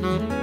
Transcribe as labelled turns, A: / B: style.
A: Mm-hmm.